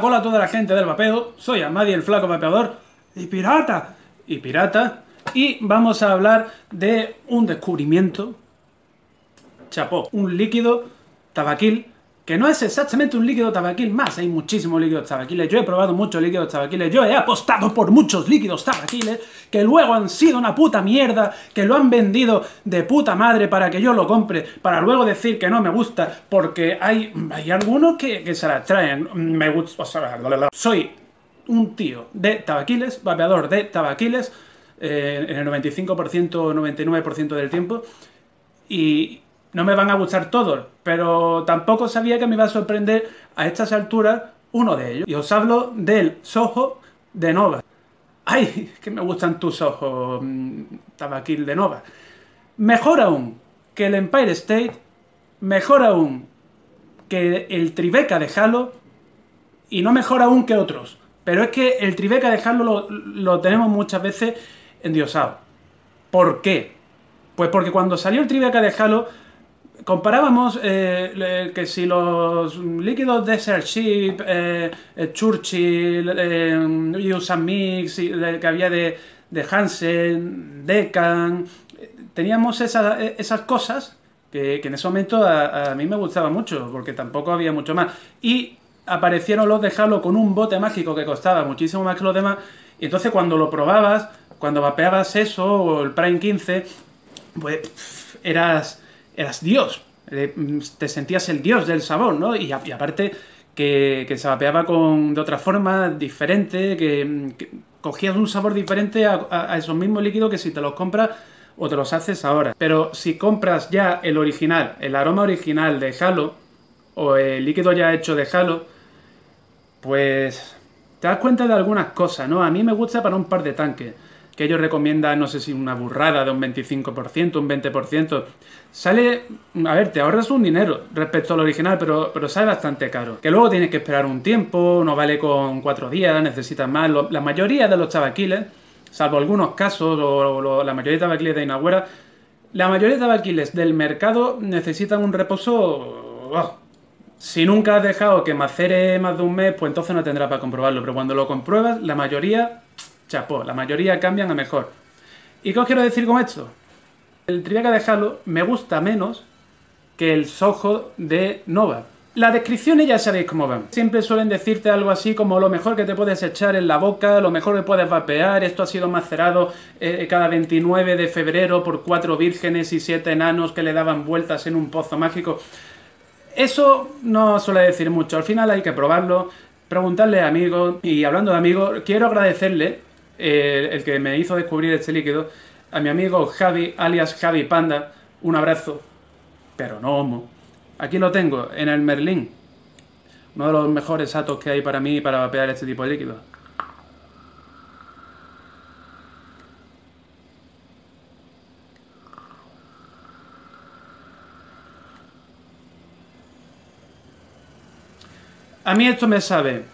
Hola, a toda la gente del vapeo, soy Amadi el flaco vapeador y pirata, y pirata, y vamos a hablar de un descubrimiento, chapó, un líquido tabaquil, que no es exactamente un líquido tabaquil más, hay muchísimos líquidos tabaquiles, yo he probado muchos líquidos tabaquiles, yo he apostado por muchos líquidos tabaquiles, que luego han sido una puta mierda, que lo han vendido de puta madre para que yo lo compre, para luego decir que no me gusta, porque hay, hay algunos que, que se las traen, me gusta, soy un tío de tabaquiles, vapeador de tabaquiles, eh, en el 95% o 99% del tiempo, y no me van a gustar todos, pero tampoco sabía que me iba a sorprender a estas alturas uno de ellos. Y os hablo del Soho de Nova. ¡Ay! Que me gustan tus ojos, mm, tabaquil de Nova. Mejor aún que el Empire State, mejor aún que el Tribeca de Halo, y no mejor aún que otros. Pero es que el Tribeca de Halo lo, lo tenemos muchas veces endiosado. ¿Por qué? Pues porque cuando salió el Tribeca de Halo comparábamos eh, que si los líquidos Desert Ship, eh, eh Churchill, eh, Mix, que había de, de Hansen, Decan, teníamos esas cosas que, en ese momento a, mí me gustaba mucho, porque tampoco había mucho más. Y aparecieron los de Halo con un bote mágico que costaba muchísimo más que los demás, y entonces cuando lo probabas, cuando vapeabas eso, o el Prime 15, pues eras eras Dios, te sentías el Dios del sabor, ¿no? Y, aparte que, se vapeaba con, de otra forma, diferente, que, cogías un sabor diferente a, esos mismos líquidos que si te los compras o te los haces ahora. Pero si compras ya el original, el aroma original de Halo, o el líquido ya hecho de Halo, pues te das cuenta de algunas cosas, ¿no? A mí me gusta para un par de tanques que ellos recomiendan, no sé si una burrada de un 25%, un 20%. Sale, a ver, te ahorras un dinero respecto al original, pero, pero sale bastante caro. Que luego tienes que esperar un tiempo, no vale con cuatro días, necesitas más. la mayoría de los tabaquiles, salvo algunos casos, o, la mayoría de tabaquiles de Inaguera, la mayoría de tabaquiles del mercado necesitan un reposo... Oh, si nunca has dejado que macere más de un mes, pues entonces no tendrás para comprobarlo. Pero cuando lo compruebas, la mayoría chapó, la mayoría cambian a mejor. ¿Y qué os quiero decir con esto? El Tribeca de Halo me gusta menos que el Soho de Nova. Las descripciones ya sabéis cómo van. Siempre suelen decirte algo así como lo mejor que te puedes echar en la boca, lo mejor que puedes vapear, esto ha sido macerado eh, cada 29 de febrero por cuatro vírgenes y siete enanos que le daban vueltas en un pozo mágico. Eso no suele decir mucho, al final hay que probarlo, preguntarle a amigos y hablando de amigos, quiero agradecerle eh, el que me hizo descubrir este líquido, a mi amigo Javi, alias Javi Panda, un abrazo, pero no homo. Aquí lo tengo, en el Merlín, uno de los mejores atos que hay para mí para vapear este tipo de líquido. A mí esto me sabe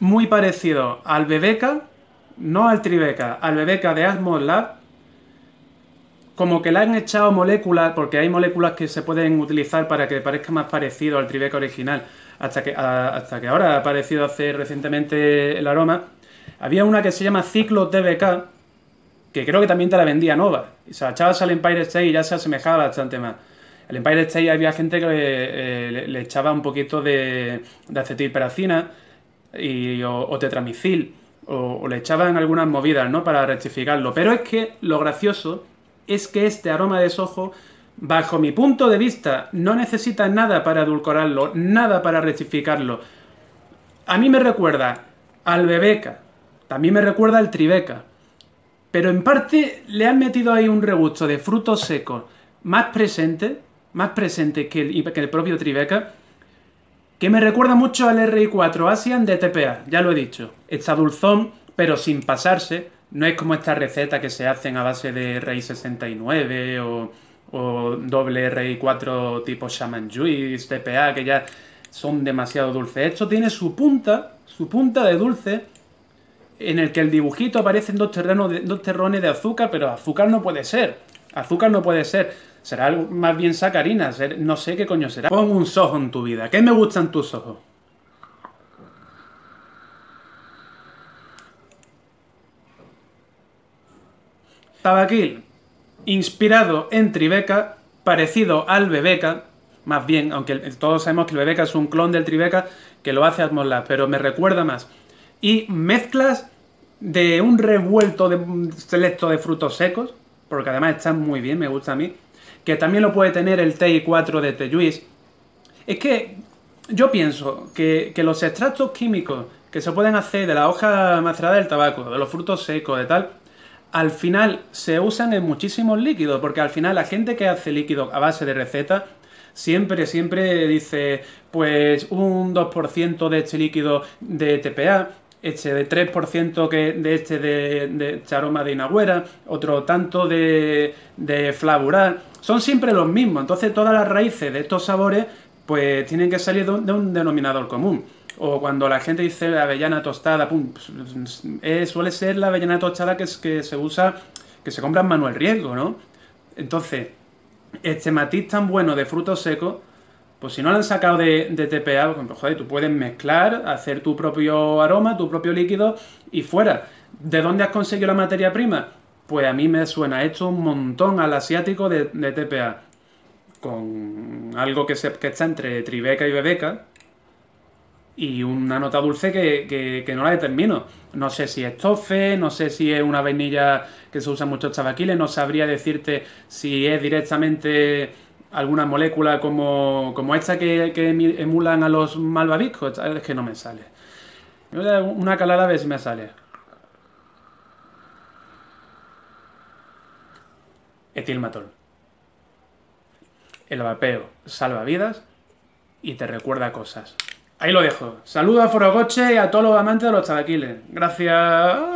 muy parecido al Bebeca, no al Tribeca, al Bebeca de Asmos Lab, como que le han echado moléculas, porque hay moléculas que se pueden utilizar para que parezca más parecido al Tribeca original, hasta que, hasta que ahora ha aparecido hace recientemente el aroma. Había una que se llama Ciclo TBK, que creo que también te la vendía Nova. Y se la echabas al Empire State y ya se asemejaba bastante más. El Empire State había gente que le, eh, echaba un poquito de, de acetilperacina y, o tetramicil o, le echaban algunas movidas, ¿no? Para rectificarlo. Pero es que lo gracioso es que este aroma de sojo, bajo mi punto de vista, no necesita nada para edulcorarlo, nada para rectificarlo. A mí me recuerda al bebeca, también me recuerda al tribeca, pero en parte le han metido ahí un regusto de frutos secos más presente, más presente que el, que el propio tribeca, que me recuerda mucho al RI4 Asian de TPA, ya lo he dicho. Está dulzón, pero sin pasarse. No es como esta receta que se hacen a base de RI69 o, doble RI4 tipo Shaman Juice, TPA, que ya son demasiado dulces. Esto tiene su punta, su punta de dulce, en el que el dibujito aparecen dos terrones de azúcar, pero azúcar no puede ser. Azúcar no puede ser. Será algo más bien sacarina, no sé qué coño será. Pon un sojo en tu vida. ¿Qué me gustan tus ojos? Tabaquil, inspirado en Tribeca, parecido al Bebeca, más bien, aunque todos sabemos que el Bebeca es un clon del Tribeca que lo hace Atmos pero me recuerda más. Y mezclas de un revuelto de mm, selecto de frutos secos, porque además están muy bien, me gusta a mí que también lo puede tener el TI4 de Tejuis. Es que yo pienso que, que los extractos químicos que se pueden hacer de la hoja macerada del tabaco, de los frutos secos, de tal, al final se usan en muchísimos líquidos, porque al final la gente que hace líquido a base de receta siempre, siempre dice, pues un 2% de este líquido de TPA, este de 3% que, de este de, de este de inagüera, otro tanto de, de flavural, son siempre los mismos, entonces todas las raíces de estos sabores pues tienen que salir de un denominador común. O cuando la gente dice avellana tostada, pum, pues, suele ser la avellana tostada que, que se usa, que se compra en Manuel Riesgo, ¿no? Entonces, este matiz tan bueno de frutos secos, pues si no lo han sacado de, de TPA, pues, joder, tú puedes mezclar, hacer tu propio aroma, tu propio líquido y fuera. ¿De dónde has conseguido la materia prima? Pues a mí me suena esto un montón al asiático de, de TPA, con algo que, está entre Tribeca y Bebeca, y una nota dulce que, no la determino. No sé si es tofe, no sé si es una vainilla que se usa mucho chavaquiles, no sabría decirte si es directamente alguna molécula como, como esta que, emulan a los malvaviscos. Es que no me sale. Una calada a ver si me sale. Etilmatol. El vapeo salva vidas y te recuerda cosas. Ahí lo dejo. Saludos a Forogoche y a todos los amantes de los tabaquiles. Gracias.